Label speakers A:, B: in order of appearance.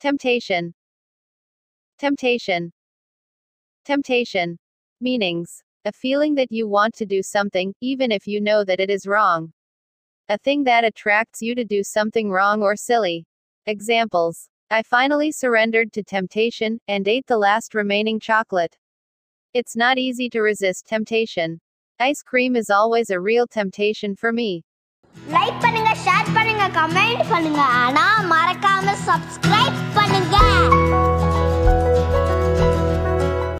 A: Temptation. Temptation. Temptation. Meanings. A feeling that you want to do something, even if you know that it is wrong. A thing that attracts you to do something wrong or silly. Examples. I finally surrendered to temptation and ate the last remaining chocolate. It's not easy to resist temptation. Ice cream is always a real temptation for me.
B: Like comment பண்ணுங்க. ஆனா மறக்காம subscribe பண்ணுங்க.